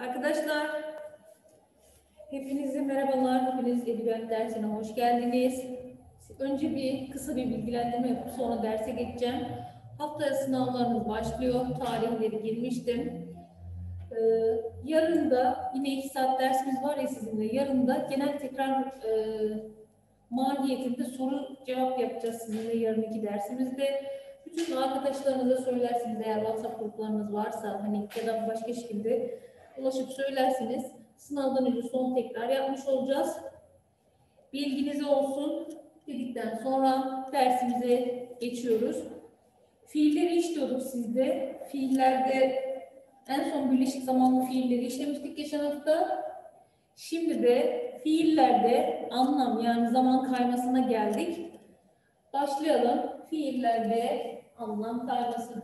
Arkadaşlar, hepinize merhabalar. Hepiniz edebiyat dersine hoş geldiniz. Önce bir kısa bir bilgilendirme yapıp sonra derse geçeceğim. Haftaya sınavlarınız başlıyor. Tarihleri girmiştim. Ee, yarın da yine iki saat dersimiz var ya sizinle. Yarın da genel tekrar e, maliyetinde soru cevap yapacağız sizinle yarınki dersimizde. Bütün arkadaşlarınıza söylersiniz eğer WhatsApp gruplarınız varsa hani ya da başka şekilde ulaşıp söylersiniz. Sınavdan önce son tekrar yapmış olacağız. Bilginiz olsun dedikten sonra dersimize geçiyoruz. Fiilleri işliyorduk sizde. Fiillerde en son birleşik zamanlı fiilleri işlemiştik geçen hafta. Şimdi de fiillerde anlam yani zaman kaymasına geldik. Başlayalım. Fiillerde anlam kayması.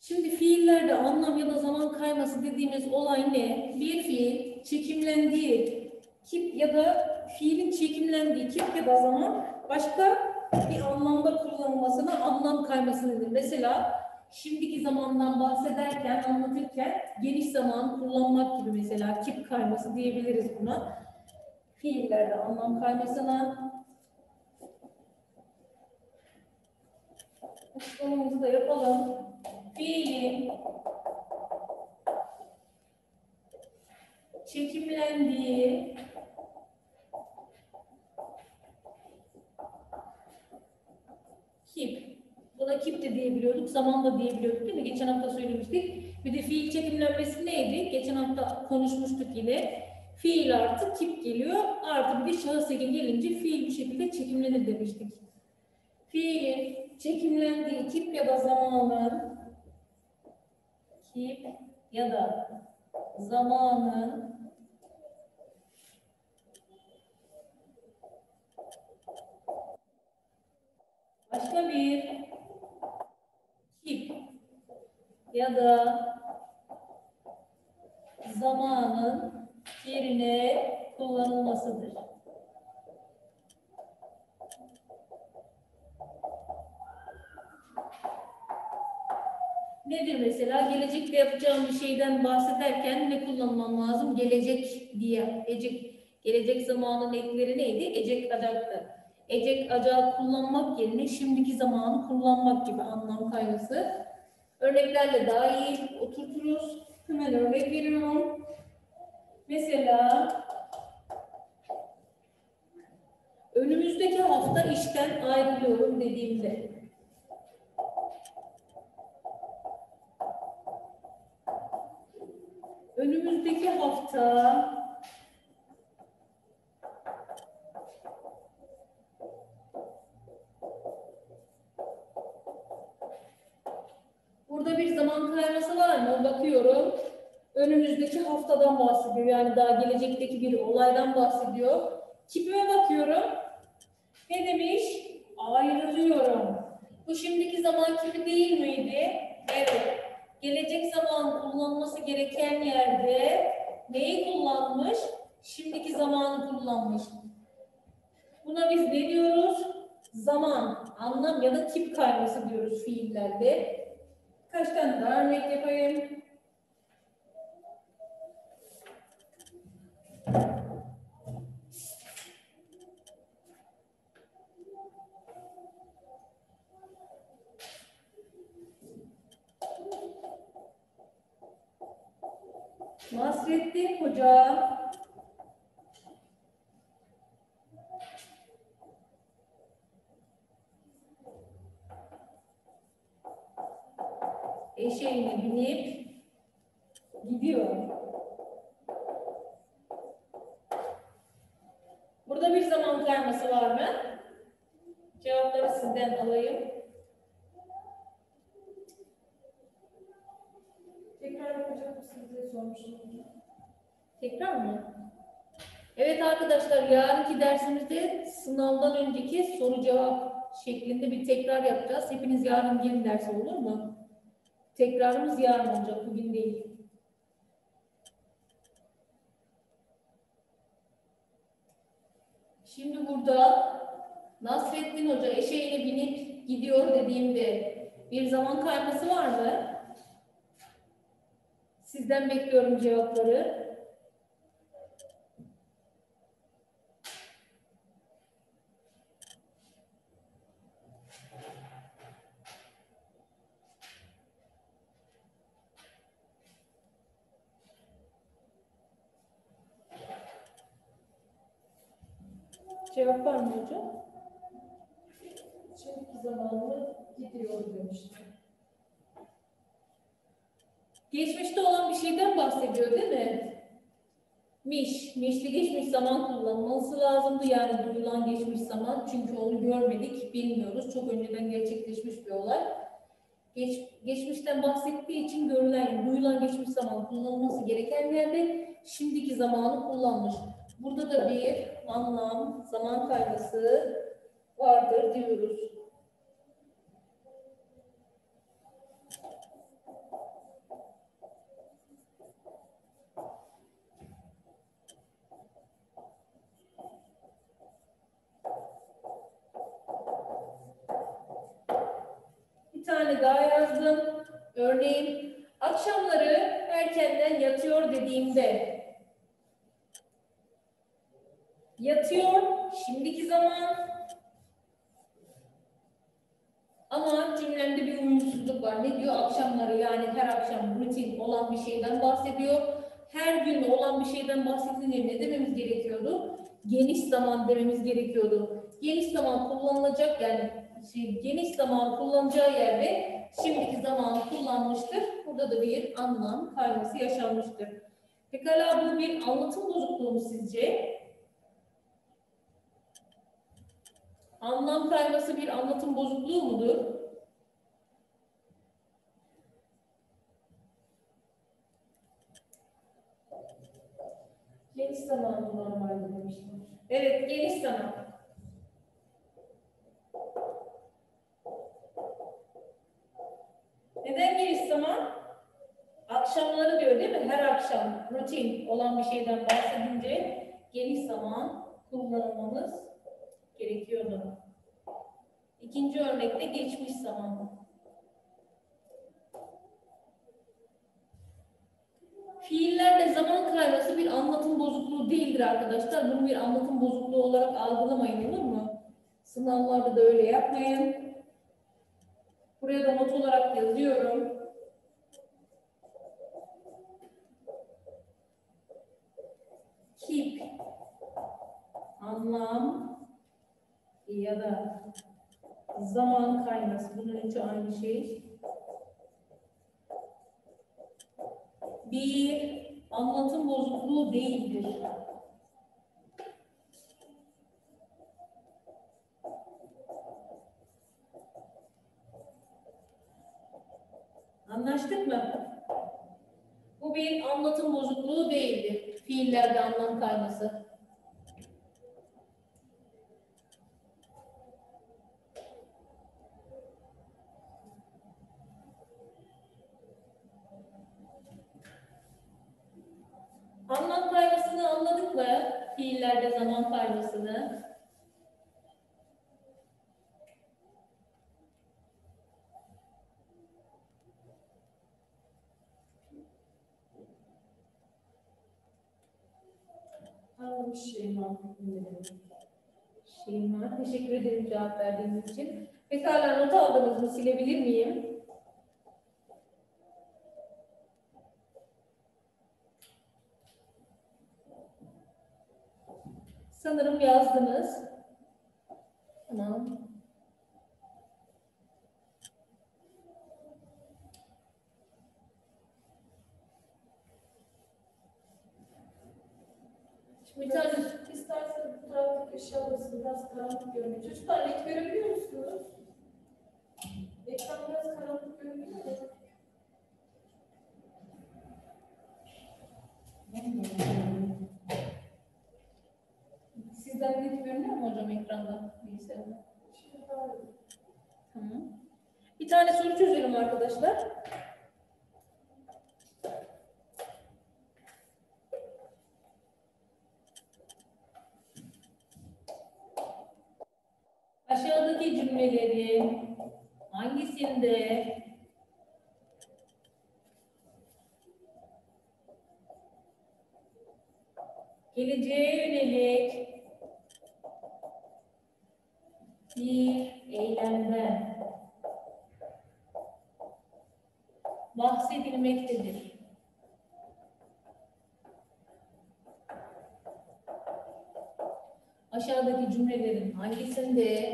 Şimdi fiillerde anlam ya da zaman kayması dediğimiz olay ne? Bir fiil çekimlendiği kip ya da fiilin çekimlendiği kip ya da zaman başka bir anlamda kullanılmasına anlam kayması denir. Mesela şimdiki zamandan bahsederken, anlatırken geniş zaman kullanmak gibi mesela kip kayması diyebiliriz buna. Fiillerde anlam kaymasına açıklamamızı da yapalım. Fiilin çekimlendiği kip. Buna kip de diyebiliyorduk, zaman da diyebiliyorduk değil mi? Geçen hafta söylemiştik. Bir de fiil çekimlenmesi neydi? Geçen hafta konuşmuştuk yine. Fiil artı kip geliyor. Artı bir de şahıs eki gelince fiil bir şekilde çekimlenir demiştik. Fiilin çekimlendiği kip ya da zamanın kip ya da zamanın başka bir kip ya da zamanın yerine kullanılmasıdır. Nedir mesela? Gelecekte yapacağım bir şeyden bahsederken ne kullanmam lazım? Gelecek diye. Ecek, gelecek zamanın ekleri neydi? Ecek acaktı. Ecek acak kullanmak yerine şimdiki zamanı kullanmak gibi anlam kayması. Örneklerle daha iyi oturturuz. Hemen örnek veriyorum. Mesela önümüzdeki hafta işten ayrılıyorum dediğimde önümüzdeki hafta Burada bir zaman kayması var mı? Bakıyorum. Önümüzdeki haftadan bahsediyor. Yani daha gelecekteki bir olaydan bahsediyor. Kipime bakıyorum. Ne demiş? Ayrılıyorum. Bu şimdiki zaman kipi değil miydi? Evet gelecek zaman kullanması gereken yerde neyi kullanmış? Şimdiki zamanı kullanmış. Buna biz ne diyoruz? Zaman, anlam ya da tip kayması diyoruz fiillerde. Kaç tane daha örnek yapayım? Nasrettin Hoca eşeğine binip gidiyor. Burada bir zaman kayması var mı? Cevapları sizden alayım. Tekrar sormuştum. Tekrar mı? Evet arkadaşlar yarınki dersimizde sınavdan önceki soru cevap şeklinde bir tekrar yapacağız. Hepiniz yarın gelin dersi olur mu? Tekrarımız yarın olacak, bugün değil. Şimdi burada Nasrettin Hoca eşeğine binip gidiyor dediğimde bir zaman kayması var mı? Sizden bekliyorum cevapları. Cevap var mı hocam? Şimdiki zamanı gidiyor demiştim. Geçmişte olan bir şeyden bahsediyor değil mi? Miş, mişli geçmiş zaman kullanılması lazımdı. Yani duyulan geçmiş zaman. Çünkü onu görmedik, bilmiyoruz. Çok önceden gerçekleşmiş bir olay. Geç, geçmişten bahsettiği için görülen, duyulan geçmiş zaman kullanılması gereken yerde şimdiki zamanı kullanmış. Burada da bir anlam, zaman kayması vardır diyoruz. Örneğin akşamları erkenden yatıyor dediğimde yatıyor şimdiki zaman ama cümlemde bir uyumsuzluk var. Ne diyor? Akşamları yani her akşam rutin olan bir şeyden bahsediyor. Her gün olan bir şeyden bahsedince ne dememiz gerekiyordu? Geniş zaman dememiz gerekiyordu. Geniş zaman kullanılacak yani şey, geniş zaman kullanacağı yerde şimdiki zamanı kullanmıştır. Burada da bir anlam kayması yaşanmıştır. Pekala bu bir anlatım bozukluğu mu sizce? Anlam kayması bir anlatım bozukluğu mudur? Geniş zamanı normalde demiştim. Evet, geniş zaman. Neden geniş zaman? Akşamları diyor değil mi? Her akşam rutin olan bir şeyden bahsedince geniş zaman kullanmamız gerekiyordu. İkinci örnekte geçmiş zaman. Fiillerde zaman kayması bir anlatım bozukluğu değildir arkadaşlar. Bunu bir anlatım bozukluğu olarak algılamayın olur mu? Sınavlarda da öyle yapmayın. Buraya da not olarak yazıyorum. Keep anlam ya da zaman kayması. Bunun üçü aynı şey. bir anlatım bozukluğu değildir. Anlaştık mı? Bu bir anlatım bozukluğu değildir. Fiillerde anlam kayması. Anlam kaymasını anladık mı? Fiillerde zaman kaymasını. Dinledim. Şeyma, teşekkür ederim cevap verdiğiniz için. Pekala not aldınız mı? Silebilir miyim? Sanırım yazdınız. Tamam. Şimdi bir tane istersen bu taraftaki ışığı biraz karanlık görünüyor. Çocuklar renk görebiliyor musunuz? Ekran biraz karanlık görünüyor mu? Sizden net görünüyor mu hocam ekranda bilgisayarda? Tamam. Bir tane soru çözelim arkadaşlar. Aşağıdaki cümlelerin hangisinde geleceğe yönelik bir eylemden bahsedilmektedir. Aşağıdaki cümlelerin hangisinde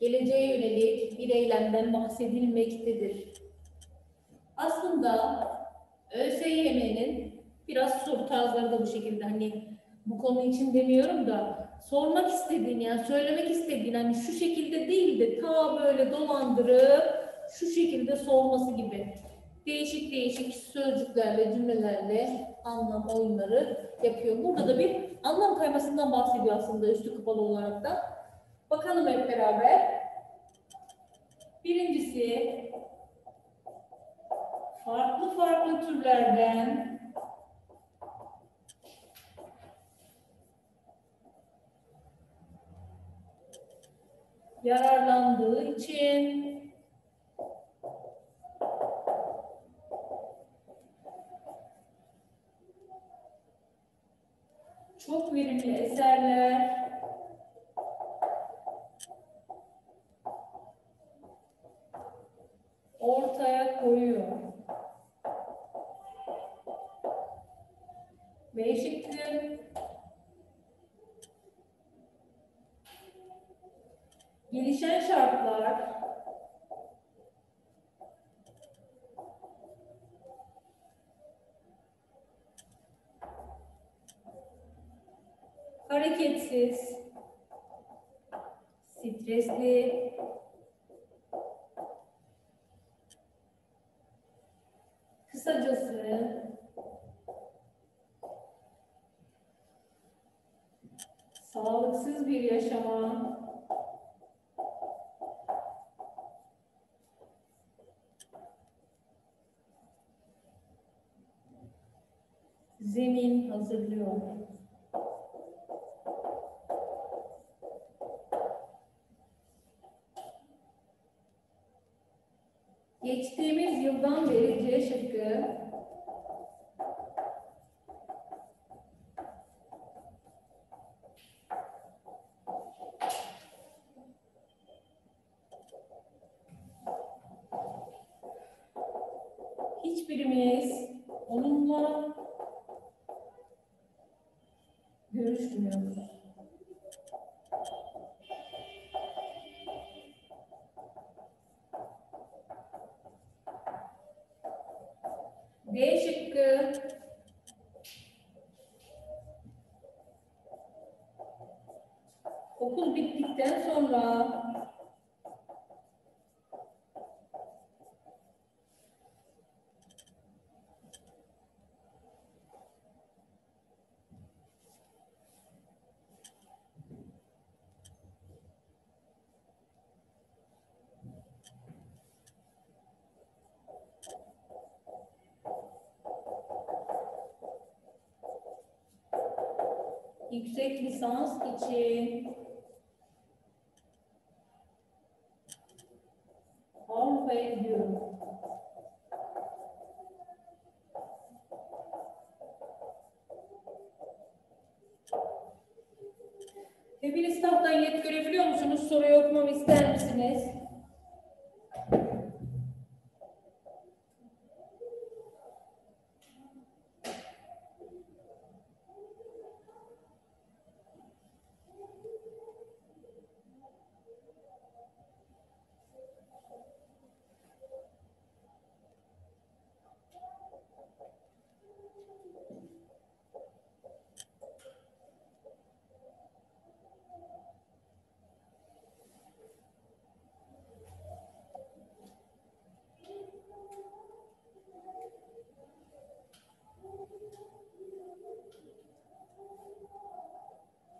geleceğe yönelik bir eylemden bahsedilmektedir? Aslında ÖSYM'nin biraz soru tarzları da bu şekilde hani bu konu için demiyorum da sormak istediğin yani söylemek istediğin hani şu şekilde değil de ta böyle dolandırıp şu şekilde sorması gibi değişik değişik sözcüklerle cümlelerle anlam oyunları yapıyor. Burada da bir anlam kaymasından bahsediyor aslında üstü kapalı olarak da. Bakalım hep beraber. Birincisi farklı farklı türlerden yararlandığı için çok verimli eserler. Ortaya koyuyor. B gelişen şartlar hareketsiz, stresli, kısacası sağlıksız bir yaşama zemin hazırlıyor. Geçtiğimiz yıldan beri C şıkkı hiçbirimiz onunla görüşmüyoruz. D şıkkı okul bittikten sonra yüksek lisans için Avrupa'ya gidiyorum. Hepiniz tahttan yet görebiliyor musunuz? Soruyu okumamı ister misiniz?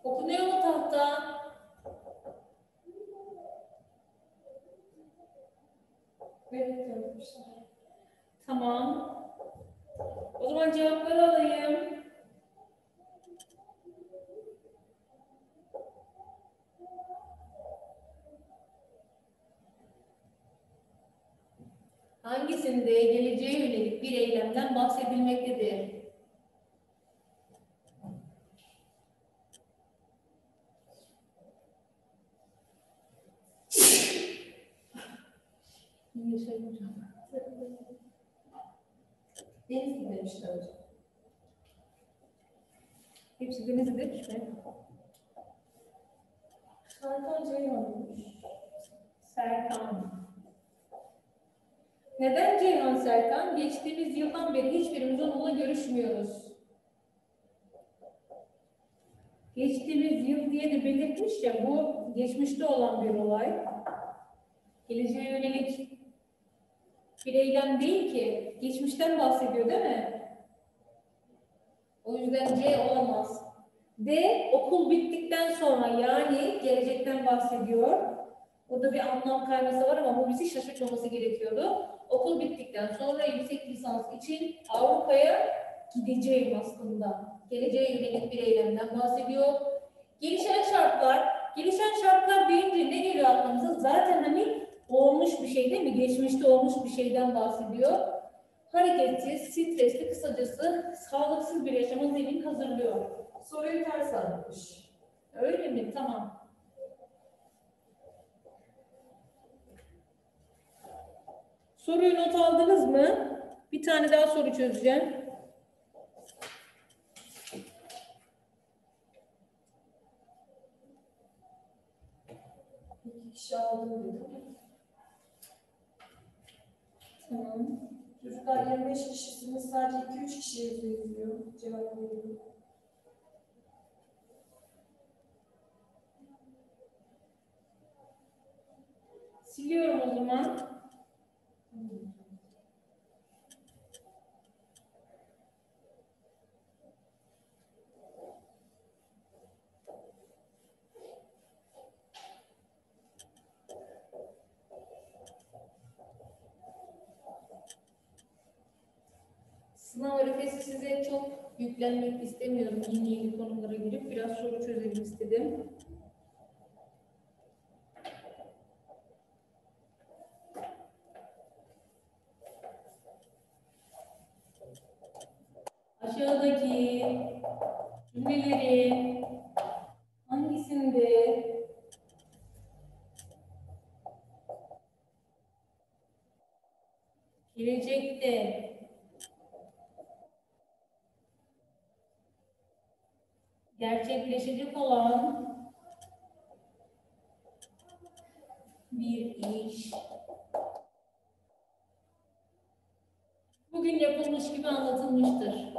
Okunuyor mu tahta? Evet. Tamam. O zaman cevapları alayım. Hangisinde geleceğe yönelik bir eylemden bahsedilmektedir? Yaşayın hocam. Deniz demişler hocam. Hepsi denizde demiş mi? Serkan Ceyhan demiş. Serkan. Neden Ceyhan Serkan? Geçtiğimiz yıldan beri hiçbirimiz onunla görüşmüyoruz. Geçtiğimiz yıl diye de belirtmiş ya bu geçmişte olan bir olay. Geleceğe yönelik bir değil ki. Geçmişten bahsediyor değil mi? O yüzden C olamaz. D okul bittikten sonra yani gelecekten bahsediyor. Burada bir anlam kayması var ama bu bizi şaşırtmaması gerekiyordu. Okul bittikten sonra yüksek lisans için Avrupa'ya gideceğim aslında. Geleceğe yönelik bir eylemden bahsediyor. Gelişen şartlar, gelişen şartlar deyince ne geliyor aklımıza? Zaten hani olmuş bir şey değil mi? Geçmişte olmuş bir şeyden bahsediyor. Hareketsiz, stresli, kısacası sağlıksız bir yaşama zemin hazırlıyor. Soruyu ters anlamış. Öyle mi? Tamam. Soruyu not aldınız mı? Bir tane daha soru çözeceğim. İki kişi aldım dedim. Tamam. Çocuklar 25 kişisiniz sadece 2-3 kişi yazıyor. Cevap veriyor. Siliyorum o zaman. Sınav arifesi size çok yüklenmek istemiyorum. Yeni yeni konulara girip biraz soru çözelim istedim. Aşağıdaki cümlelerin hangisinde gelecekte gerçekleşecek olan bir iş bugün yapılmış gibi anlatılmıştır.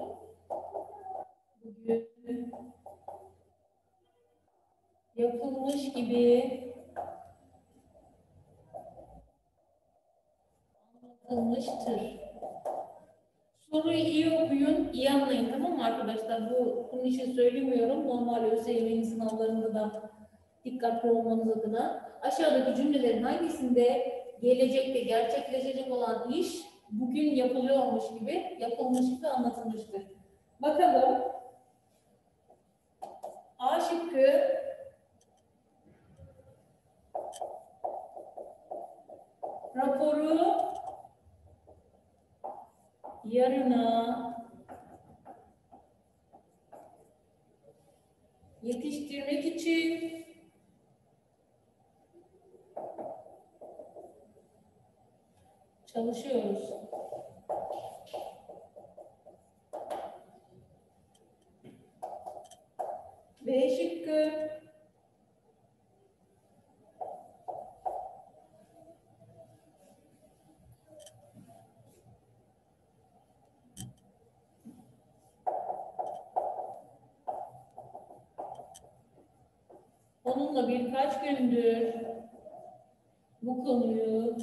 Bugün yapılmış gibi anlatılmıştır. Soruyu iyi okuyun, iyi anlayın tamam mı arkadaşlar? Bu bunun için söylemiyorum. Normal ÖSYM sınavlarında da dikkatli olmanız adına. Aşağıdaki cümlelerin hangisinde gelecekte gerçekleşecek olan iş bugün yapılıyormuş gibi, yapılmış gibi anlatılmıştır. Bakalım. A şıkkı raporu yarına yetiştirmek için çalışıyoruz. B şıkkı onunla birkaç gündür bu konuyu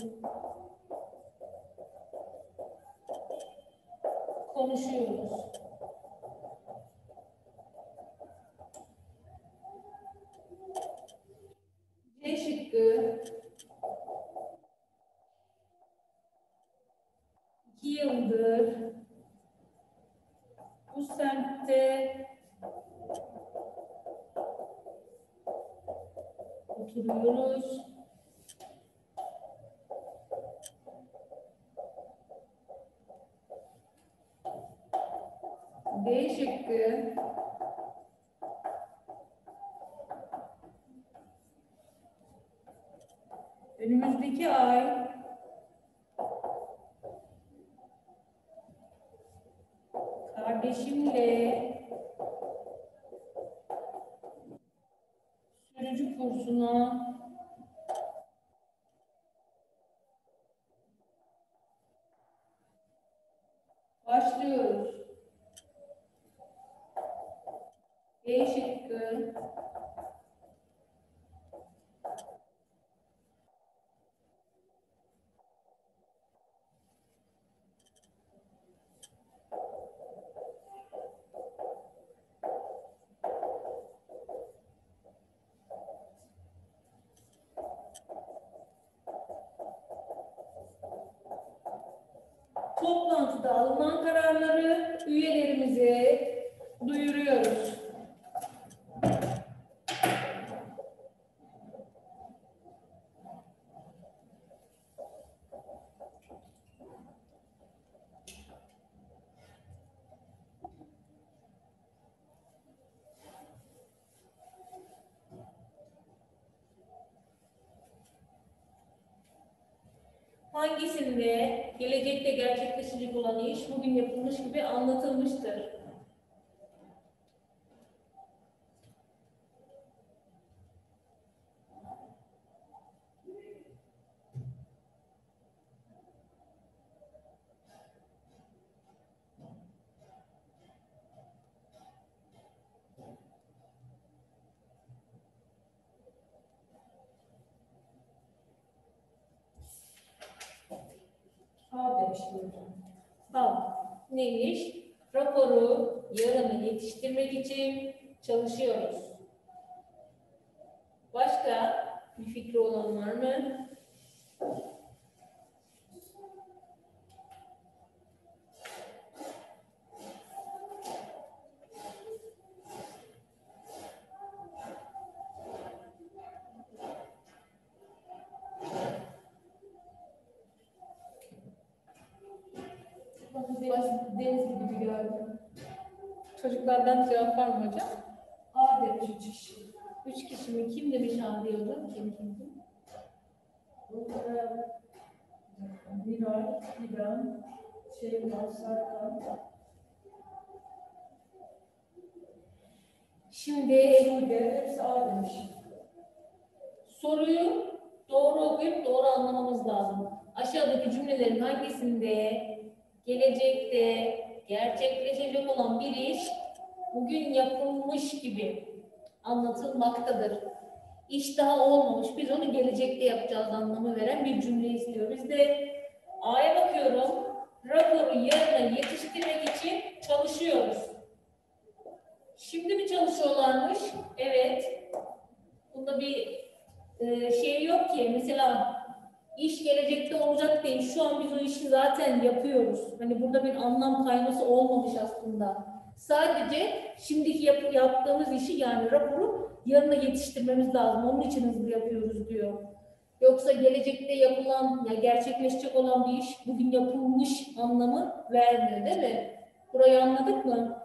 konuşuyoruz. C şıkkı iki yıldır bu semtte oturuyoruz. D şıkkı. Önümüzdeki ay kardeşimle sürücü kursuna başlıyoruz. B şıkkı. Toplantıda alınan kararları üyelerimize duyuruyoruz. Hangisinde gelecekte gerçekleşecek olan iş bugün yapılmış gibi anlatılmıştır? A demiştim hocam. Al. Neymiş? Raporu yarını yetiştirmek için çalışıyoruz. Başka bir fikri olan var mı? Bana deniz, deniz gibi geldi. Çocuklardan cevap var mı hocam? A demiş üç kişi. Üç kişi mi? Kim demiş A diyordu? Kim kimdi? Burada Miray, İbrahim, Şeyma, Serkan. Şimdi Sude, hepsi A demiş. Soruyu doğru okuyup doğru anlamamız lazım. Aşağıdaki cümlelerin hangisinde gelecekte gerçekleşecek olan bir iş bugün yapılmış gibi anlatılmaktadır. İş daha olmamış. Biz onu gelecekte yapacağız anlamı veren bir cümle istiyor. Biz de A'ya bakıyorum. Raporu yarına yetiştirmek için çalışıyoruz. Şimdi mi çalışıyorlarmış? Evet. Bunda bir e, şey yok ki mesela iş gelecekte olacak değil. Şu an biz o işi zaten yapıyoruz. Hani burada bir anlam kayması olmamış aslında. Sadece şimdiki yap- yaptığımız işi yani raporu yarına yetiştirmemiz lazım. Onun için hızlı yapıyoruz diyor. Yoksa gelecekte yapılan ya gerçekleşecek olan bir iş bugün yapılmış anlamı vermiyor değil mi? Burayı anladık mı?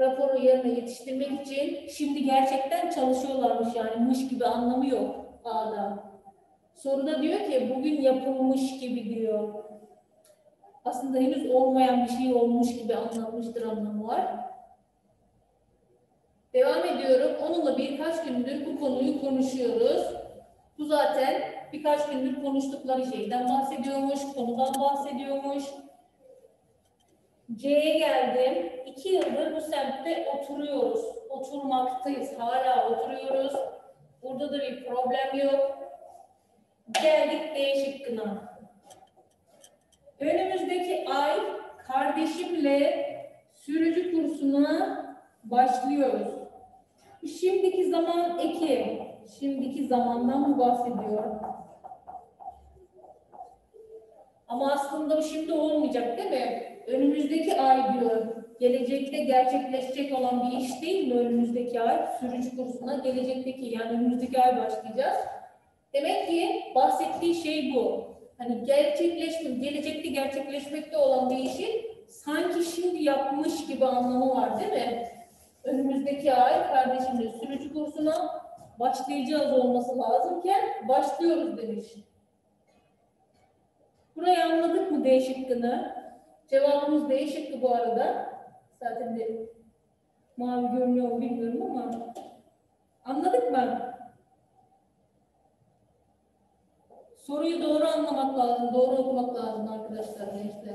raporu yerine yetiştirmek için şimdi gerçekten çalışıyorlarmış yani mış gibi anlamı yok A'da. Soruda diyor ki bugün yapılmış gibi diyor. Aslında henüz olmayan bir şey olmuş gibi anlatmıştır anlamı var. Devam ediyorum. Onunla birkaç gündür bu konuyu konuşuyoruz. Bu zaten birkaç gündür konuştukları şeyden bahsediyormuş, konudan bahsediyormuş. C'ye geldim. İki yıldır bu semtte oturuyoruz. Oturmaktayız. Hala oturuyoruz. Burada da bir problem yok. Geldik D şıkkına. Önümüzdeki ay kardeşimle sürücü kursuna başlıyoruz. Şimdiki zaman eki. Şimdiki zamandan mı bahsediyor? Ama aslında şimdi olmayacak değil mi? Önümüzdeki ay diyor. Gelecekte gerçekleşecek olan bir iş değil mi önümüzdeki ay? Sürücü kursuna gelecekteki yani önümüzdeki ay başlayacağız. Demek ki bahsettiği şey bu. Hani gerçekleşme, gelecekte gerçekleşmekte olan bir işin sanki şimdi yapmış gibi anlamı var değil mi? Önümüzdeki ay kardeşimle sürücü kursuna başlayacağız olması lazımken başlıyoruz demiş. Burayı anladık mı D şıkkını? Cevabımız D şıkkı bu arada. Zaten de mavi görünüyor mu bilmiyorum ama anladık mı? Soruyu doğru anlamak lazım, doğru okumak lazım arkadaşlar gençler.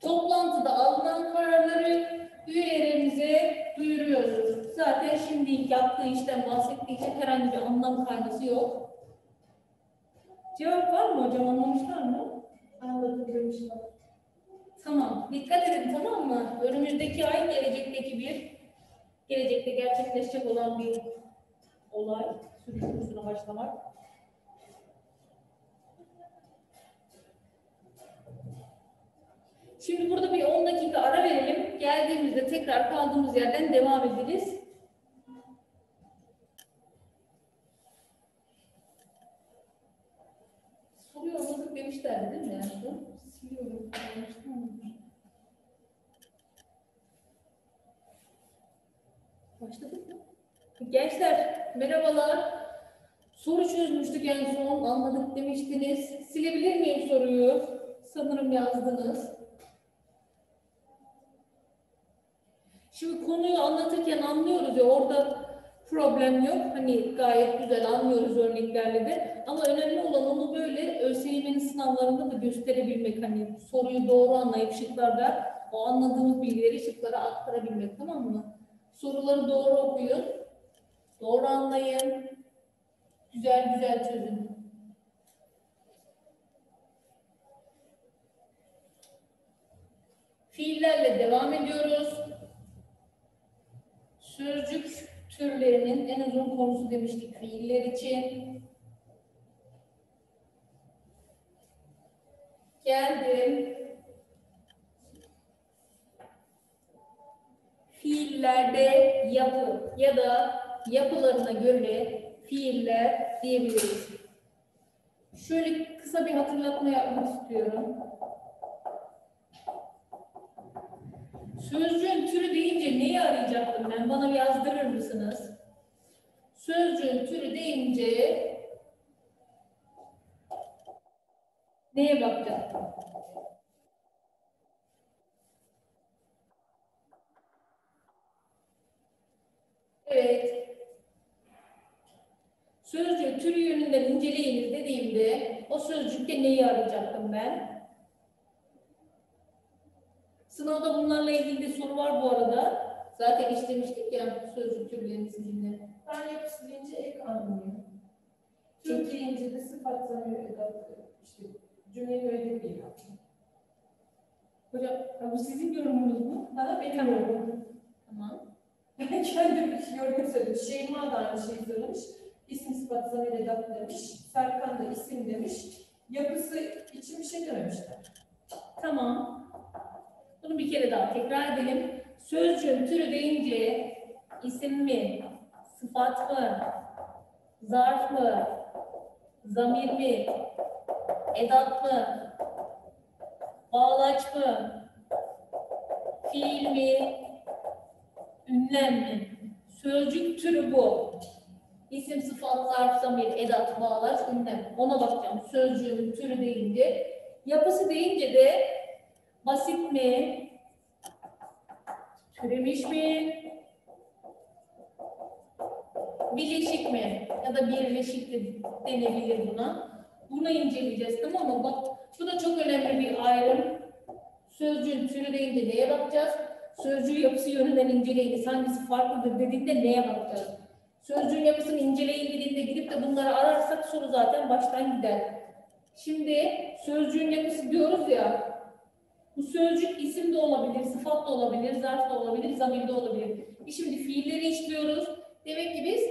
Toplantıda alınan kararları üyelerimize duyuruyoruz. Zaten şimdi yaptığı işten bahsettiği için herhangi bir anlam kaygısı yok. Cevap var mı hocam? Anlamışlar mı? Anladım demişler. Tamam. Dikkat edin tamam mı? Önümüzdeki ay gelecekteki bir, gelecekte gerçekleşecek olan bir olay. Kursuna başlamak. Şimdi burada bir 10 dakika ara verelim. Geldiğimizde tekrar kaldığımız yerden devam ederiz. Soruyu anladık demişlerdi değil mi? Yani? Siliyorum. Başladık mı? Gençler merhabalar. Soru çözmüştük en son. Anladık demiştiniz. Silebilir miyim soruyu? Sanırım yazdınız. Şimdi konuyu anlatırken anlıyoruz ya orada problem yok. Hani gayet güzel anlıyoruz örneklerle de. Ama önemli olan onu böyle ÖSYM'nin sınavlarında da gösterebilmek. Hani soruyu doğru anlayıp şıklarda o anladığımız bilgileri şıklara aktarabilmek tamam mı? Soruları doğru okuyun. Doğru anlayın. Güzel güzel çözün. Fiillerle devam ediyoruz. Sözcük türlerinin en uzun konusu demiştik fiiller için. Geldim. Fiillerde yapı ya da yapılarına göre fiiller diyebiliriz. Şöyle kısa bir hatırlatma yapmak istiyorum. Sözcüğün türü deyince neyi arayacaktım ben? Bana yazdırır mısınız? Sözcüğün türü deyince neye bakacaktım? Evet. Sözcüğü türü yönünden inceleyiniz dediğimde o sözcükte neyi arayacaktım ben? Sınavda bunlarla ilgili de soru var bu arada. Zaten işlemiştik ya sözcük türlerini sizinle. Ben yapısı deyince ek anlıyorum. Türk deyince de sıfat edat işte cümlenin öyle bir Hocam ya bu sizin yorumunuz mu? Bana benim Tamam. yorumum. Tamam. Ben kendim bir yorum söyledim. Şeyma da aynı şeyi söylemiş. İsim sıfat zamir edat demiş. Serkan da isim demiş. Yapısı için bir şey dememişler. Tamam. Bunu bir kere daha tekrar edelim. Sözcüğün türü deyince isim mi, sıfat mı, zarf mı, zamir mi, edat mı, bağlaç mı, fiil mi, ünlem mi? Sözcük türü bu. İsim, sıfat, zarf, zamir, edat, bağlaç, ünlem. Ona bakacağım. Sözcüğün türü deyince. Yapısı deyince de basit mi? Türemiş mi? Bileşik mi? Ya da birleşik de denebilir buna. Bunu inceleyeceğiz tamam mı? Bak bu da çok önemli bir ayrım. Sözcüğün türü deyince neye bakacağız? Sözcüğü yapısı yönünden inceleyiniz. Hangisi farklıdır dediğinde neye bakacağız? Sözcüğün yapısını inceleyin dediğinde gidip de bunları ararsak soru zaten baştan gider. Şimdi sözcüğün yapısı diyoruz ya, bu sözcük isim de olabilir, sıfat da olabilir, zarf da olabilir, zamir de olabilir. E şimdi fiilleri işliyoruz. Demek ki biz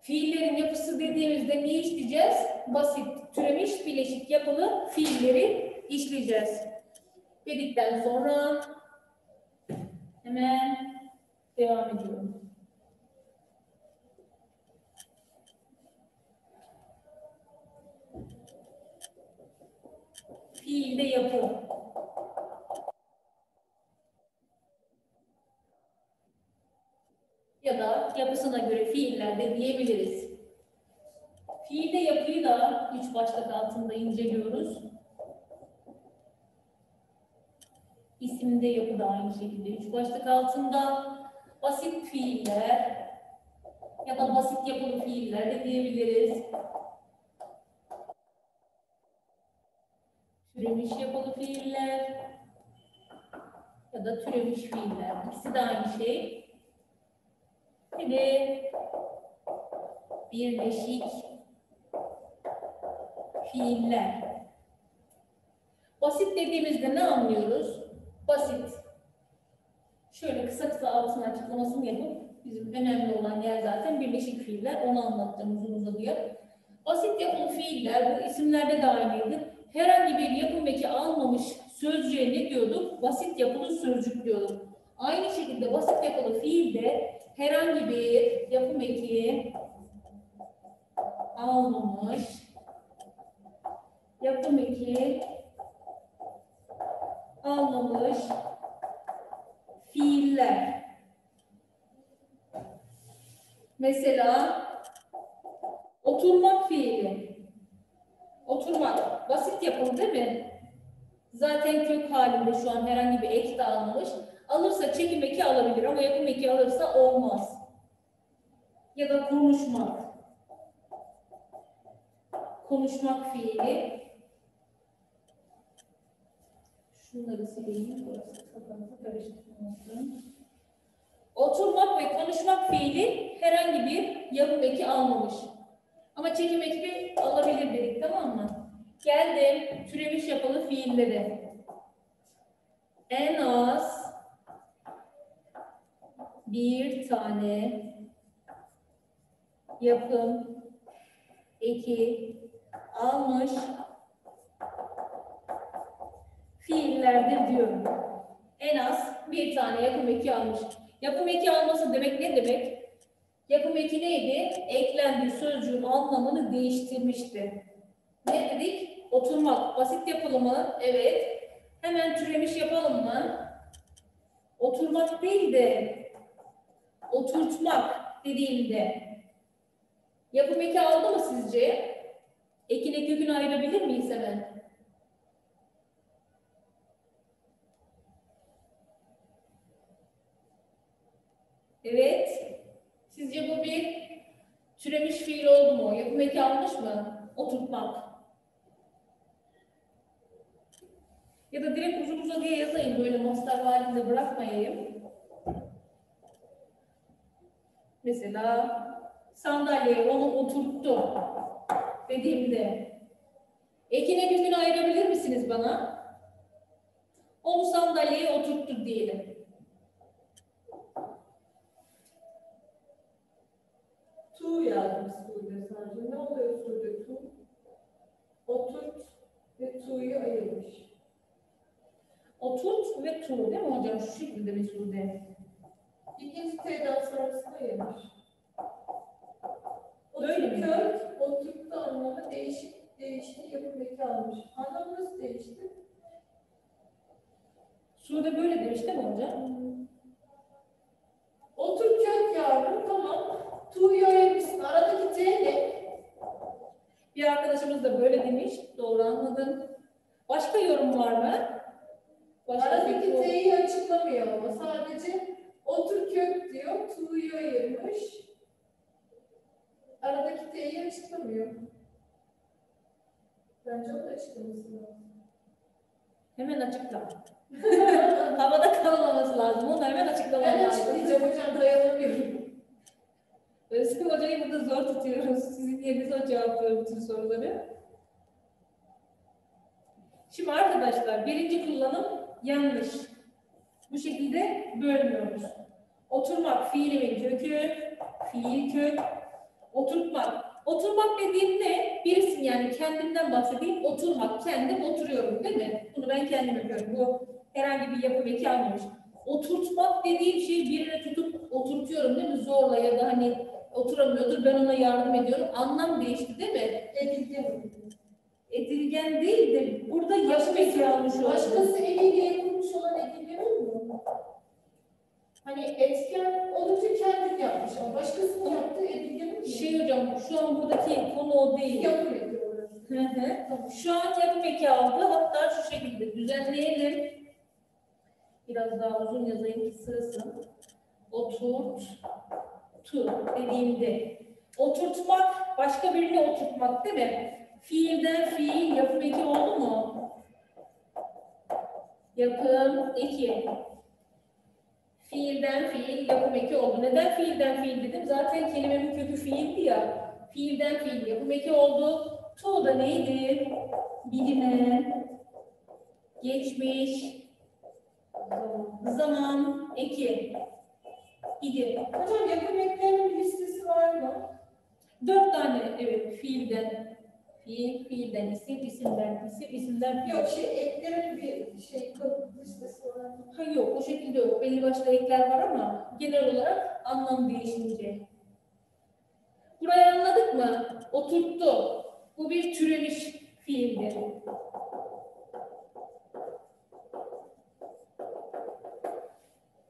fiillerin yapısı dediğimizde ne işleyeceğiz? Basit, türemiş, bileşik yapılı fiilleri işleyeceğiz. Dedikten sonra hemen devam ediyorum. Fiilde yapı. Ya da yapısına göre fiillerde diyebiliriz. Fiilde yapıyı da üç başlık altında inceliyoruz. İsimde yapı da aynı şekilde üç başlık altında. Basit fiiller ya da basit yapılı fiiller de diyebiliriz. Türemiş yapılı fiiller ya da türemiş fiiller. İkisi de aynı şey. Bir de birleşik fiiller. Basit dediğimizde ne anlıyoruz? Basit. Şöyle kısa kısa altına açıklamasını yapıp bizim önemli olan yer zaten birleşik fiiller. Onu anlattım uzun uzadıya. Basit yapılı fiiller bu isimlerde de aynıydı. Herhangi bir yapım eki almamış sözcüğe ne diyorduk? Basit yapılı sözcük diyorduk. Aynı şekilde basit yapılı fiilde herhangi bir yapım eki almamış yapım eki almamış fiiller. Mesela oturmak fiili. Oturmak basit yapım değil mi? Zaten kök halinde şu an herhangi bir ek de almamış. Alırsa çekim eki alabilir ama yapım eki alırsa olmaz. Ya da konuşmak. Konuşmak fiili. Şunları sileyim. Burası kafanızı karıştırmasın. Oturmak ve konuşmak fiili herhangi bir yapım eki almamış. Ama çekim eki alabilir dedik tamam mı? Geldim türemiş yapılı fiilleri. En az bir tane yapım eki almış fiillerdir diyorum. En az bir tane yapım eki almış. Yapım eki alması demek ne demek? Yapım eki neydi? Eklendiği sözcüğün anlamını değiştirmişti. Ne dedik? Oturmak. Basit yapılı mı? Evet. Hemen türemiş yapalım mı? Oturmak değil de oturtmak dediğimde yapım eki aldı mı sizce? Ekine kökünü ayırabilir miyiz hemen? Evet. Sizce bu bir türemiş fiil oldu mu? Yapım eki almış mı? Oturtmak. Ya da direkt uzun uzadıya yazayım böyle mastar halinde bırakmayayım. Mesela sandalyeye onu oturttu dediğimde ekine gücünü ayırabilir misiniz bana? Onu sandalyeye oturttu diyelim. Tu yazmış Sude sadece. Ne oluyor Sude tu? Oturt ve tu'yu ayırmış. Oturt ve tur değil mi hocam? Şu şekilde bir sude. İkinci sonrasını ayırmış. Böyle? Kök, oturttu anlamı değişik, değişik yapım eki almış. Anlamı nasıl değişti? Sude böyle demiş değil mi hocam? Otur kök yavrum tamam. Tu'yu ayırmışsın. Aradaki T ne? Bir arkadaşımız da böyle demiş. Doğru anladım. Başka yorum var mı? Başka Aradaki T'yi açıklamıyor ama sadece otur kök diyor. Tu'yu ayırmış. Aradaki T'yi açıklamıyor. Bence o da açıklaması lazım. Hemen açıkla. Havada kalmaması lazım. Onu hemen açıklaman Ben lazım. açıklayacağım hocam dayanamıyorum. Özgür Hoca'yı burada zor tutuyoruz. Sizin yerinize o cevaplıyor bütün soruları. Şimdi arkadaşlar birinci kullanım yanlış. Bu şekilde bölmüyoruz. Oturmak fiilimin kökü, fiil kök, oturtmak. Oturmak dediğim ne? Birisin yani kendimden bahsedeyim. Oturmak, kendim oturuyorum değil mi? Bunu ben kendim yapıyorum. Bu herhangi bir yapı eki almamış. Oturtmak dediğim şey birine tutup oturtuyorum değil mi? Zorla ya da hani oturamıyordur ben ona yardım ediyorum. Anlam değişti değil mi? Edildi mi? E, edilgen değil de burada yapı oldu. Başkası eliyle yapılmış olan edilgen mu? Hani etken olunca kendin yapmış ama başkasının yaptığı edilgen mi? Şey hocam şu an buradaki konu o değil. yapım ediyor orası. Şu an yapım eki aldı. Hatta şu şekilde düzenleyelim. Biraz daha uzun yazayım ki sığsın. Oturt. Tu dediğimde. Oturtmak, başka birini oturtmak değil mi? Fiilden fiil yapım eki oldu mu? Yapım eki. Fiilden fiil yapım eki oldu. Neden fiilden fiil dedim? Zaten kelimenin kökü fiildi ya. Fiilden fiil yapım eki oldu. To da neydi? Bilinen, geçmiş, zaman, eki idi. Hocam yapım eklerinin bir listesi var mı? Dört tane evet fiilden, fiil, fiilden isim, isimden isim, isimden fiil. Yok şey eklerin bir şey listesi mı? Ha yok o şekilde yok. Belli başlı ekler var ama genel olarak anlam değişince. Burayı anladık mı? Oturttu. Bu bir türemiş fiildir.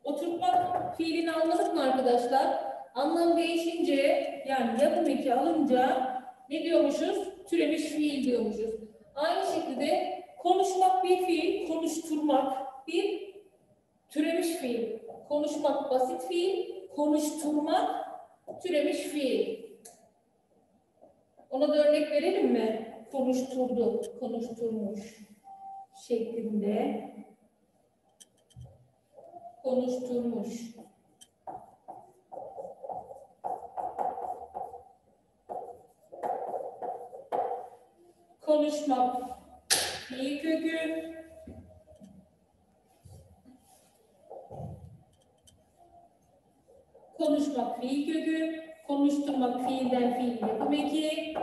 Oturtmak fiilini anladık mı arkadaşlar? Anlam değişince yani yapım eki alınca ne diyormuşuz? Türemiş fiil diyormuşuz. Aynı şekilde konuşmak bir fiil, konuşturmak bir türemiş fiil. Konuşmak basit fiil, konuşturmak türemiş fiil. Ona da örnek verelim mi? Konuşturdu, konuşturmuş şeklinde. Konuşturmuş. Konuşmak fiil kökü, Konuşmak fiil kökü, konuşturmak fiilden fiil yapım eki.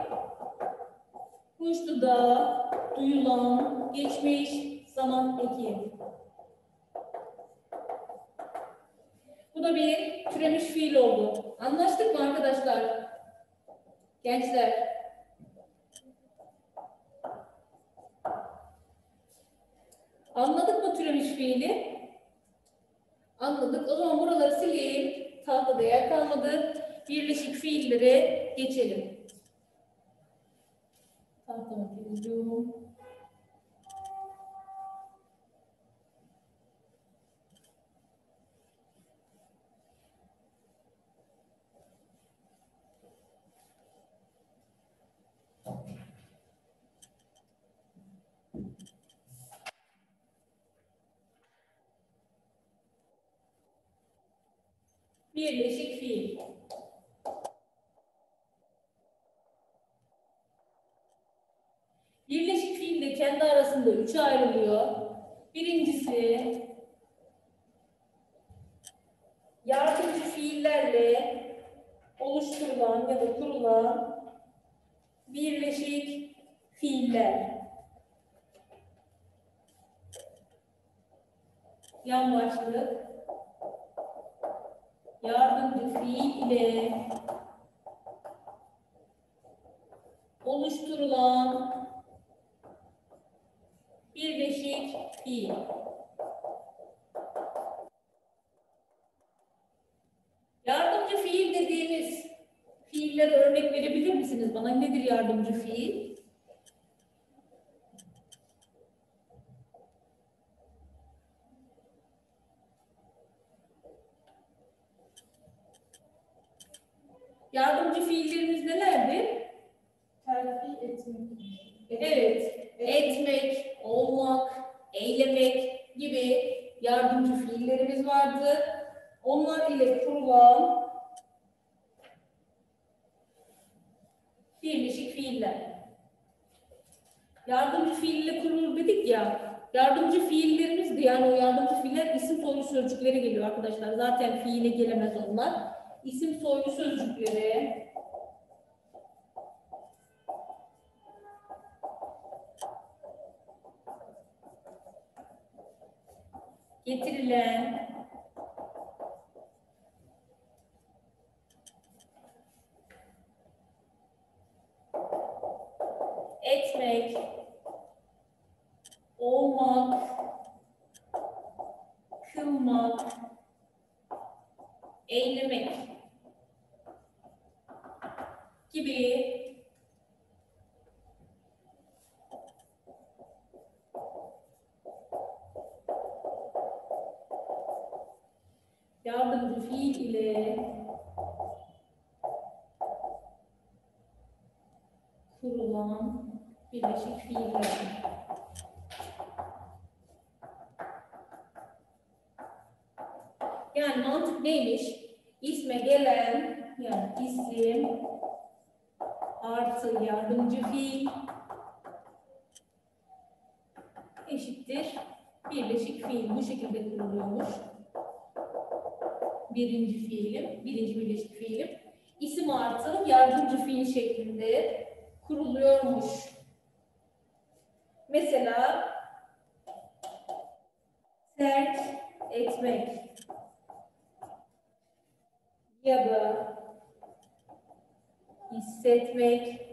Kuştu da, duyulan, geçmiş, zaman eki. Bu da bir türemiş fiil oldu. Anlaştık mı arkadaşlar? Gençler. Anladık mı türemiş fiili? Anladık. O zaman buraları sileyim. Tahtada yer kalmadı. Birleşik fiillere geçelim. Tahtamı Birleşik fiil. Birleşik fiil de kendi arasında üçe ayrılıyor. Birincisi yardımcı fiillerle oluşturulan ya da kurulan birleşik fiiller. Yan başlık yardımcı fiil ile oluşturulan birleşik fiil. Yardımcı fiil dediğimiz fiillere örnek verebilir misiniz bana? Nedir yardımcı fiil? Yardımcı fiillerimiz nelerdir? Terfi etmek. Evet, etmek, olmak, eylemek gibi yardımcı fiillerimiz vardı. Onlar ile kurulan birleşik fiiller. Yardımcı fiil ile kurulur dedik ya, yardımcı fiillerimiz de yani o fiiller isim soylu sözcüklere geliyor arkadaşlar. Zaten fiile gelemez onlar. İsim soylu sözcüklere getirilen etmek, olmak, kılmak, eylemek. Gibi. Yardımcı fiil ile kurulan birleşik fiiller. Yani mantık neymiş? İsme gelen yani isim artı yardımcı fiil eşittir birleşik fiil. Bu şekilde kuruluyormuş. Birinci fiilim, birinci birleşik fiilim. İsim artı yardımcı fiil şeklinde kuruluyormuş. Mesela terk etmek ya da hissetmek.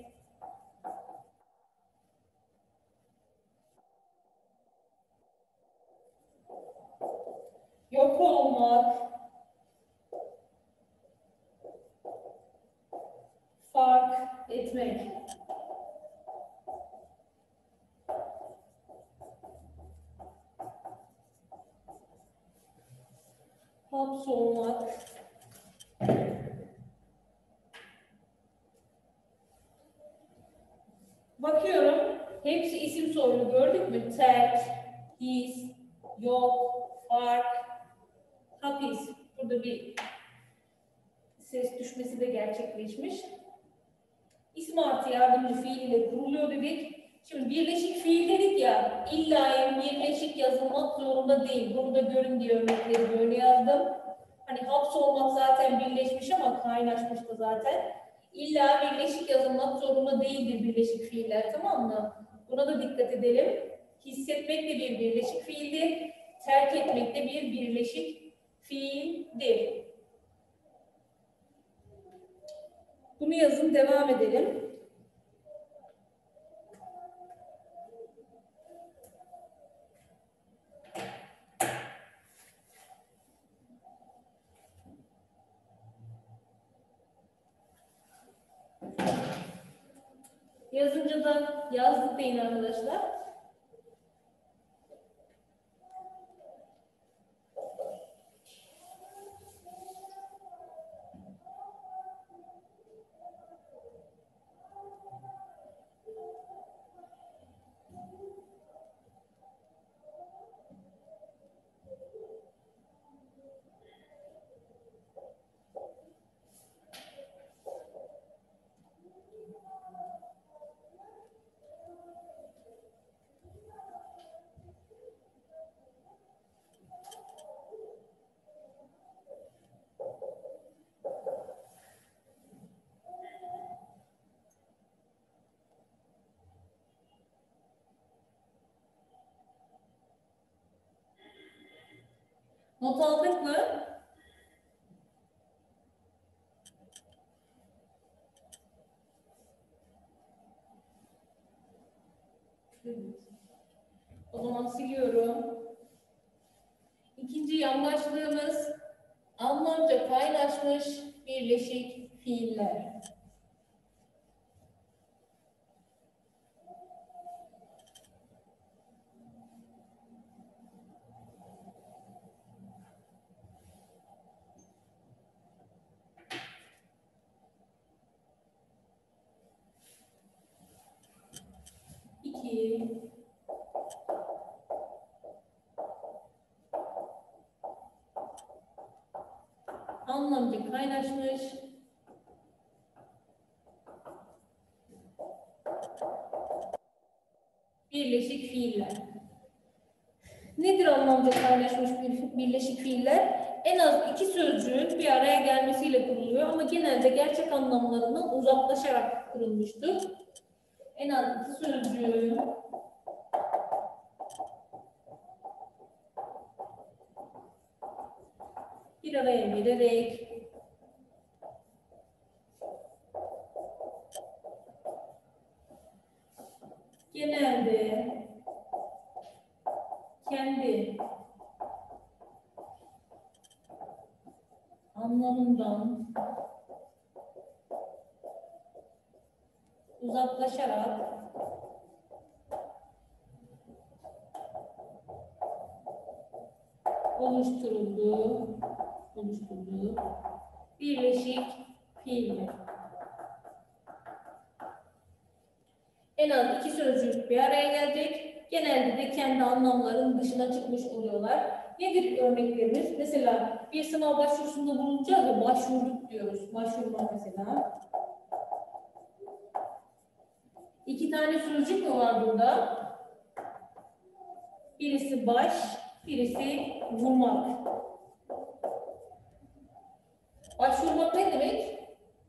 Yok olmak. Fark etmek. Hapsolmak Bakıyorum. Hepsi isim soylu gördük mü? Terk, his, yok, fark, hapis. Burada bir ses düşmesi de gerçekleşmiş. İsim artı yardımcı fiil ile kuruluyor dedik. Şimdi birleşik fiil dedik ya, illa birleşik yazılmak zorunda değil. Bunu da görün diye örnekleri böyle yazdım. Hani hapsolmak zaten birleşmiş ama kaynaşmış da zaten. İlla birleşik yazılmak zorunda değildir birleşik fiiller tamam mı? Buna da dikkat edelim. Hissetmek de bir birleşik fiildir. Terk etmek de bir birleşik fiildir. Bunu yazın devam edelim. Yazınca da yazdık deyin arkadaşlar. Not aldık mı? O zaman siliyorum. İkinci yan başlığımız anlamca kaynaşmış birleşik fiiller. İki. Anlamca kaynaşmış. Birleşik fiiller. Nedir anlamca kaynaşmış bir, birleşik fiiller? En az iki sözcüğün bir araya gelmesiyle kuruluyor ama genelde gerçek anlamlarından uzaklaşarak kurulmuştur. En az iki sözcüğün bir araya gelerek. Genelde kendi anlamından uzaklaşarak oluşturulduğu oluşturduğu birleşik fiildir. En az iki sözcük bir araya gelecek. Genelde de kendi anlamlarının dışına çıkmış oluyorlar. Nedir örneklerimiz? Mesela bir sınav başvurusunda bulunacağız ya başvurduk diyoruz. Başvurma mesela. İki tane sözcük mü var burada? Birisi baş, birisi vurmak. Başvurmak ne demek?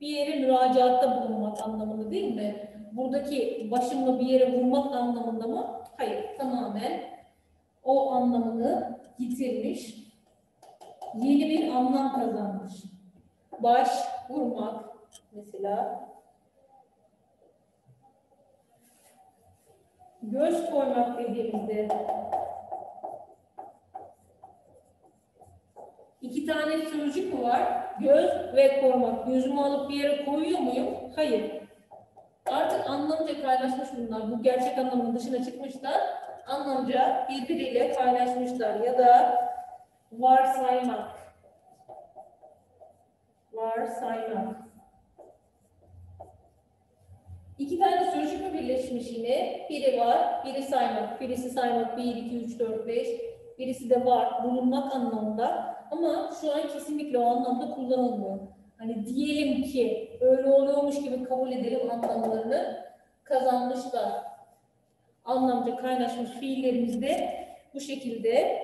Bir yere müracaatta bulunmak anlamında değil mi? Buradaki başımla bir yere vurmak anlamında mı? Hayır, tamamen o anlamını yitirmiş. Yeni bir anlam kazanmış. Baş, vurmak mesela. Göz koymak dediğimizde iki tane sözcük var? Göz ve koymak. Gözümü alıp bir yere koyuyor muyum? Hayır. Artık anlamca kaynaşmış bunlar. Bu gerçek anlamın dışına çıkmışlar. Anlamca birbiriyle kaynaşmışlar. Ya da varsaymak. Varsaymak. İki tane sözcük mü birleşmiş yine? Biri var, biri saymak. Birisi saymak 1, 2, 3, 4, 5. Birisi de var, bulunmak anlamında. Ama şu an kesinlikle o anlamda kullanılmıyor. Hani diyelim ki öyle oluyormuş gibi kabul edelim anlamlarını kazanmışlar. Anlamca kaynaşmış fiillerimiz de bu şekilde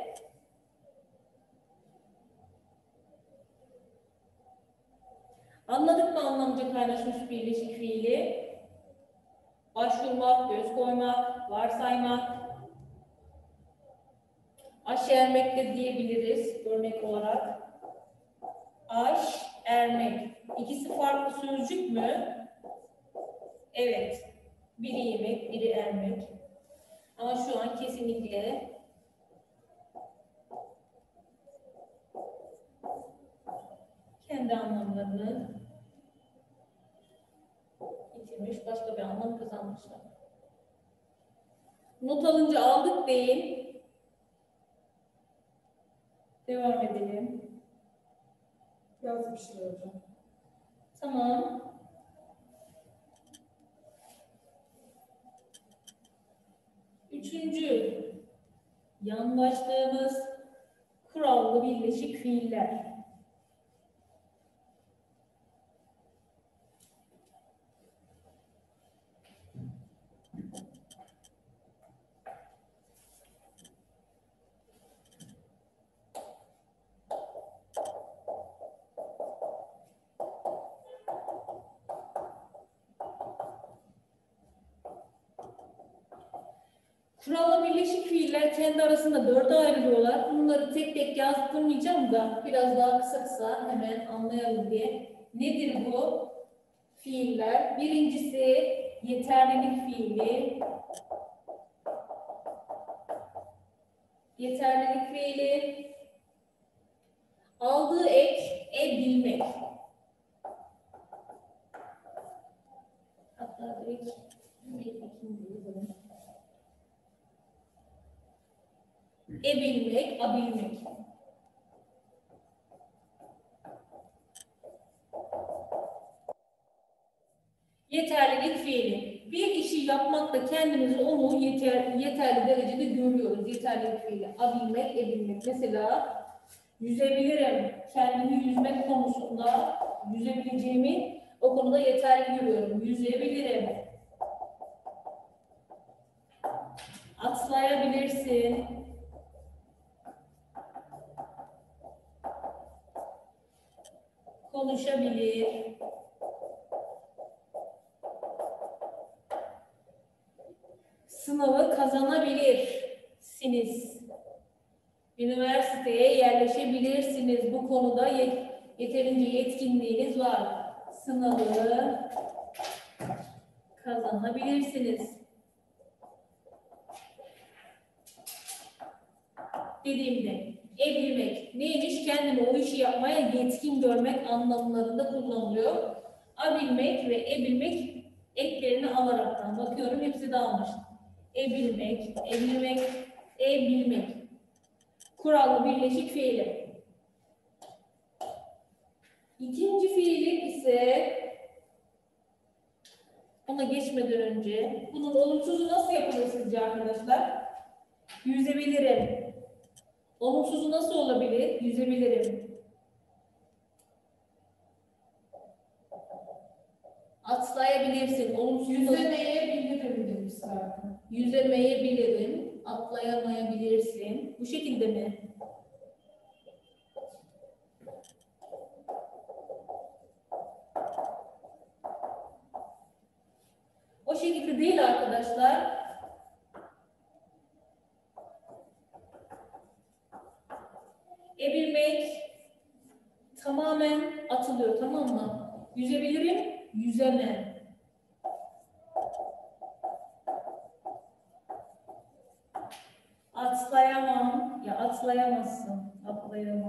Anladık mı anlamca kaynaşmış birleşik fiili? Başvurmak, göz koymak, varsaymak, aşermek de diyebiliriz örnek olarak. Aş, ermek. İkisi farklı sözcük mü? Evet. Biri yemek, biri ermek. Ama şu an kesinlikle kendi anlamlarını yitirmiş, başka bir anlam kazanmışlar. Not alınca aldık deyin. Devam edelim. Yazmışlar hocam. Tamam. Üçüncü yan başlığımız kurallı birleşik fiiller. Kurallı fiiller kendi arasında dörde ayrılıyorlar. Bunları tek tek yazdırmayacağım da biraz daha kısa kısa hemen anlayalım diye. Nedir bu fiiller? Birincisi yeterlilik fiili. Yeterlilik fiili. Aldığı ek, e bilmek. Hatta direkt bir ikinci yazalım. E bilmek, a bilmek. Yeterlilik fiili. Bir işi yapmakta kendimizi onu yeter, yeterli derecede görüyoruz. Yeterlilik fiili. A bilmek, e bilmek. Mesela yüzebilirim. Kendimi yüzmek konusunda yüzebileceğimi o konuda yeterli görüyorum. Yüzebilirim. Atlayabilirsin. konuşabilir. Sınavı kazanabilirsiniz. Üniversiteye yerleşebilirsiniz. Bu konuda yet yeterince yetkinliğiniz var. Sınavı kazanabilirsiniz. Dediğimde ebilmek neymiş? Kendimi o işi yapmaya yetkin görmek anlamlarında kullanılıyor. Abilmek ve ebilmek eklerini alaraktan bakıyorum hepsi dağılmış. Ebilmek, ebilmek, ebilmek. Kurallı birleşik fiili. İkinci fiili ise ona geçmeden önce bunun olumsuzu nasıl yapılır sizce arkadaşlar? Yüzebilirim. Olumsuzu nasıl olabilir? Yüzebilirim. Atlayabilirsin. Olumsuzu Yüzemeyebilirim demiş zaten. yüzemeyebilirim. Atlayamayabilirsin. Bu şekilde mi? O şekilde değil arkadaşlar. Ebilmek tamamen atılıyor tamam mı? Yüzebilirim, yüzemem. Atlayamam. Ya atlayamazsın. Atlayamam.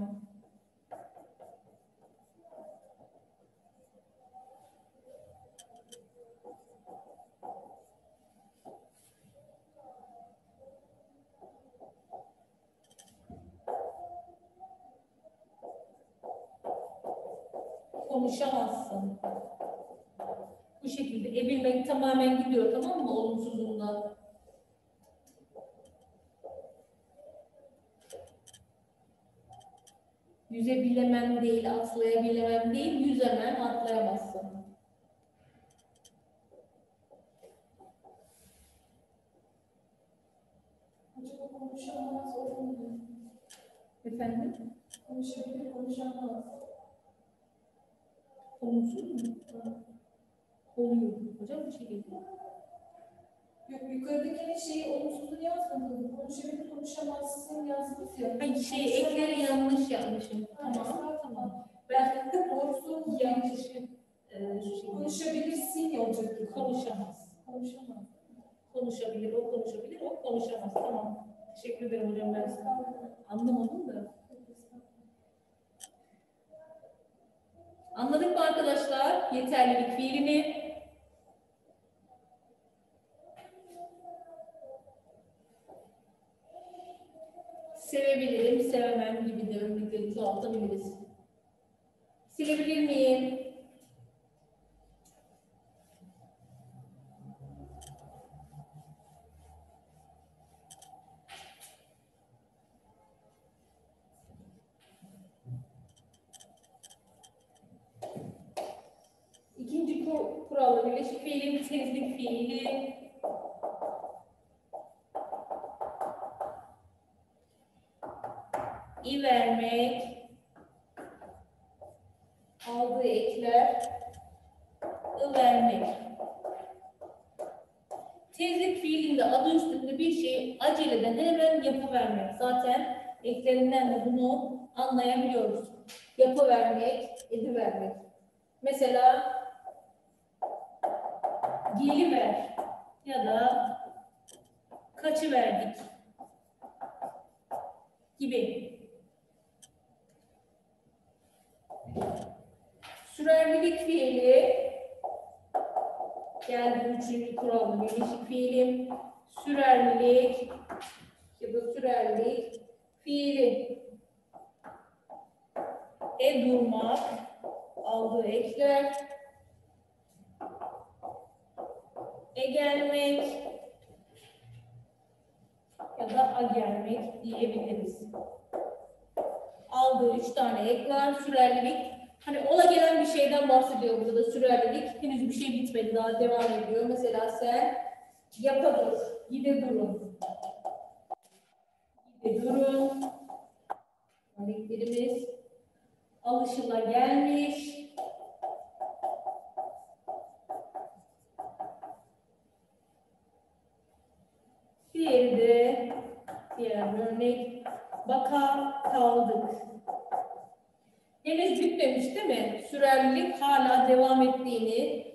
Konuşamazsın. Bu şekilde ebilmek tamamen gidiyor tamam mı olumsuzluğunda? Yüzebilemem değil, atlayabilemem değil, yüzemem, atlayamazsın. Acaba konuşamaz olur mu? Efendim? Konuşabilir, konuşamaz. Olumsuz mu? Oluyor. Hocam bu şekilde. Yok, yukarıdaki şeyi olumsuzluğu yazmadın. Konuşabilir, konuşamazsın yazdınız ya. Hayır, şey, ekleri yanlış yapmışım. Tamam, tamam. Ben Doğrusu yanlış e, şekilde. konuşabilirsin ya olacaktı. Konuşamaz. Konuşamaz. Konuşabilir, o konuşabilir, o konuşamaz. Tamam. Teşekkür ederim hocam ben anlamadım da. Anladık mı arkadaşlar? Yeterlilik fiilini. Sevebilirim, sevemem gibi de örnekleri çoğaltabiliriz. Silebilir miyim? Birleşik fiilin temizlik fiili. İ vermek. Aldığı ekler. ı vermek. Tezlik fiilinde adı üstünde bir şeyi aceleden hemen yapıvermek. Zaten eklerinden de bunu anlayabiliyoruz. Yapıvermek, edivermek. Mesela kaçıverdik gibi. Sürerlilik fiili geldi üçüncü kurallı birleşik fiilim. Sürerlilik ya da sürerlilik fiili. E durmak, aldığı ekler, e gelmek ya da a gelmek diyebiliriz. Aldığı üç tane ek var. Hani ola gelen bir şeyden bahsediyor burada da sürerlilik. Henüz bir şey bitmedi, daha devam ediyor. Mesela sen yapadır, gide durun. Gide durun. Örneklerimiz alışıla gelmiş. Diğeri de bir örnek baka kaldık. Henüz bitmemiş değil mi? Sürerlilik hala devam ettiğini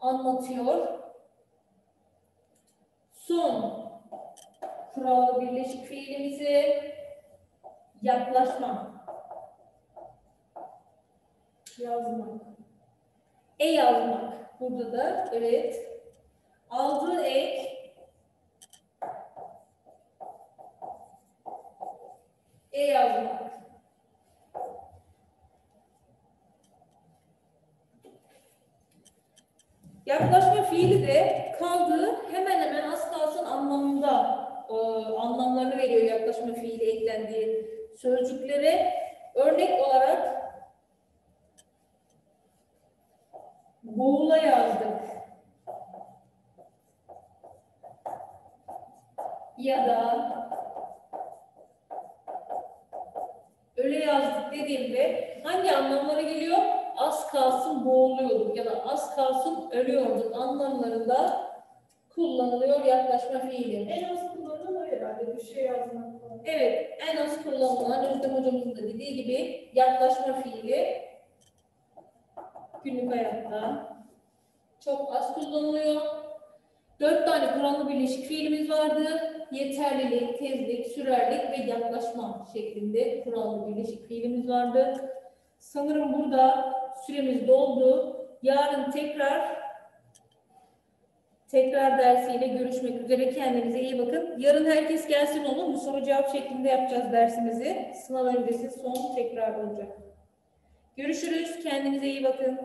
anlatıyor. Son kurallı birleşik fiilimizi yaklaşma. Yazmak. E yazmak. Burada da evet. Aldığı ek E yazmak. Yaklaşma fiili de kaldığı hemen hemen az kalsın anlamında e, anlamlarını veriyor yaklaşma fiili eklendiği sözcüklere. Örnek olarak boğula yazdık. Ya da öyle yazdık dediğimde hangi anlamlara geliyor? Az kalsın boğuluyorduk ya da az kalsın ölüyorduk anlamlarında kullanılıyor yaklaşma fiili. En az kullanılan o herhalde. Bir şey yazmak falan. Evet, en az kullanılan Özlem hocamızın da dediği gibi yaklaşma fiili günlük hayatta çok az kullanılıyor. Dört tane kurallı birleşik fiilimiz vardı. Yeterlilik, tezlik, sürerlik ve yaklaşma şeklinde kurallı birleşik fiilimiz vardı. Sanırım burada süremiz doldu. Yarın tekrar tekrar dersiyle görüşmek üzere. Kendinize iyi bakın. Yarın herkes gelsin olur mu? Soru cevap şeklinde yapacağız dersimizi. Sınav öncesi son tekrar olacak. Görüşürüz. Kendinize iyi bakın.